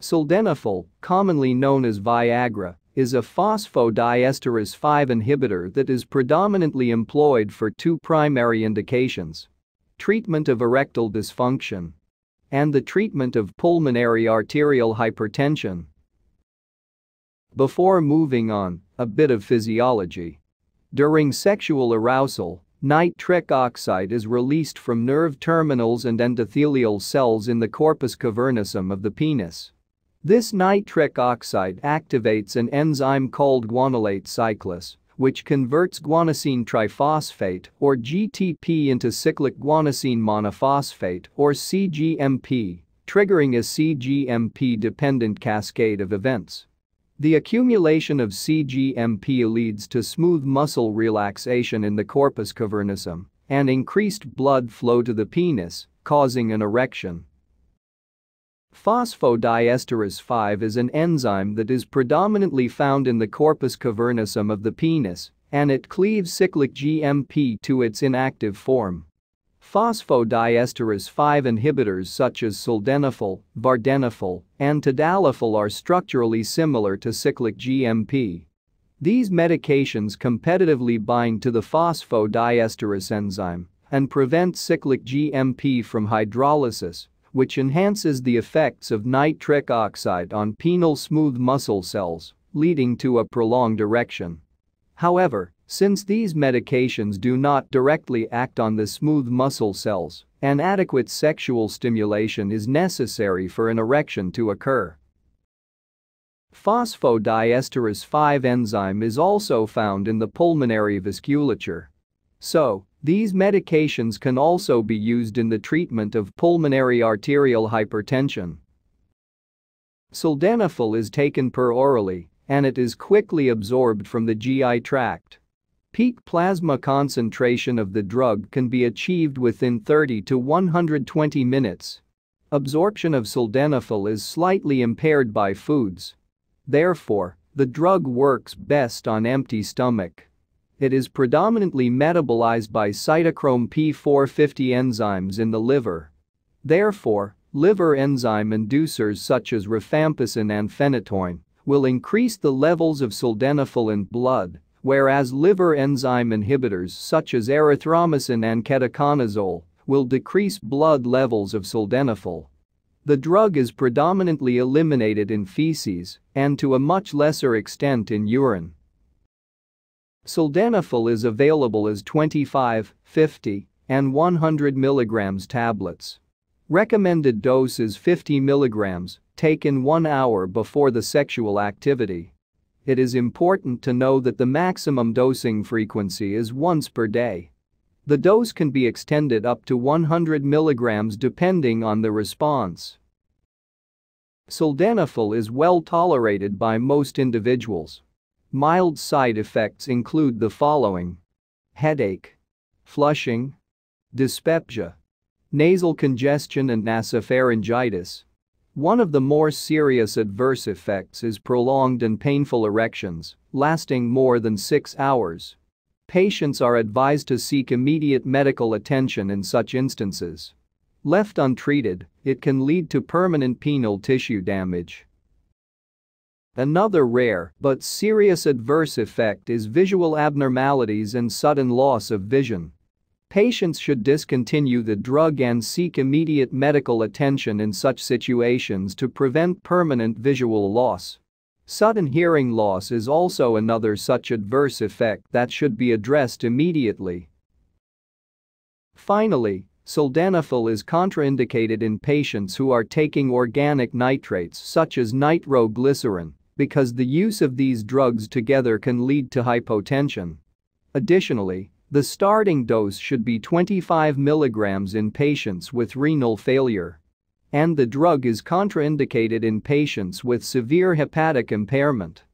Sildenafil, commonly known as Viagra, is a phosphodiesterase 5 inhibitor that is predominantly employed for two primary indications. Treatment of erectile dysfunction and the treatment of pulmonary arterial hypertension. Before moving on, a bit of physiology. During sexual arousal, nitric oxide is released from nerve terminals and endothelial cells in the corpus cavernosum of the penis. This nitric oxide activates an enzyme called guanylate cyclase, which converts guanosine triphosphate or GTP into cyclic guanosine monophosphate or CGMP, triggering a CGMP-dependent cascade of events. The accumulation of CGMP leads to smooth muscle relaxation in the corpus cavernosum and increased blood flow to the penis, causing an erection. Phosphodiesterase 5 is an enzyme that is predominantly found in the corpus cavernosum of the penis, and it cleaves cyclic GMP to its inactive form. Phosphodiesterase 5 inhibitors such as sildenafil, vardenafil, and tadalafil are structurally similar to cyclic GMP. These medications competitively bind to the phosphodiesterase enzyme and prevent cyclic GMP from hydrolysis, which enhances the effects of nitric oxide on penile smooth muscle cells, leading to a prolonged erection. However, since these medications do not directly act on the smooth muscle cells, an adequate sexual stimulation is necessary for an erection to occur. Phosphodiesterase 5 enzyme is also found in the pulmonary vasculature. So, these medications can also be used in the treatment of pulmonary arterial hypertension. Sildenafil is taken per orally and it is quickly absorbed from the GI tract. Peak plasma concentration of the drug can be achieved within 30 to 120 minutes. Absorption of sildenafil is slightly impaired by foods. Therefore, the drug works best on empty stomach. It is predominantly metabolized by cytochrome P450 enzymes in the liver. Therefore, liver enzyme inducers such as rifampicin and phenytoin will increase the levels of sildenafil in blood, whereas liver enzyme inhibitors such as erythromycin and ketoconazole will decrease blood levels of sildenafil. The drug is predominantly eliminated in feces and to a much lesser extent in urine. Sildenafil is available as 25, 50, and 100 mg tablets. Recommended dose is 50 mg, taken 1 hour before the sexual activity. It is important to know that the maximum dosing frequency is once per day. The dose can be extended up to 100 mg depending on the response. Sildenafil is well tolerated by most individuals. Mild side effects include the following. Headache. Flushing. Dyspepsia. Nasal congestion and nasopharyngitis. One of the more serious adverse effects is prolonged and painful erections, lasting more than 6 hours. Patients are advised to seek immediate medical attention in such instances. Left untreated, it can lead to permanent penile tissue damage. Another rare but serious adverse effect is visual abnormalities and sudden loss of vision. Patients should discontinue the drug and seek immediate medical attention in such situations to prevent permanent visual loss. Sudden hearing loss is also another such adverse effect that should be addressed immediately. Finally, sildenafil is contraindicated in patients who are taking organic nitrates such as nitroglycerin because the use of these drugs together can lead to hypotension. Additionally, the starting dose should be 25 mg in patients with renal failure. And the drug is contraindicated in patients with severe hepatic impairment.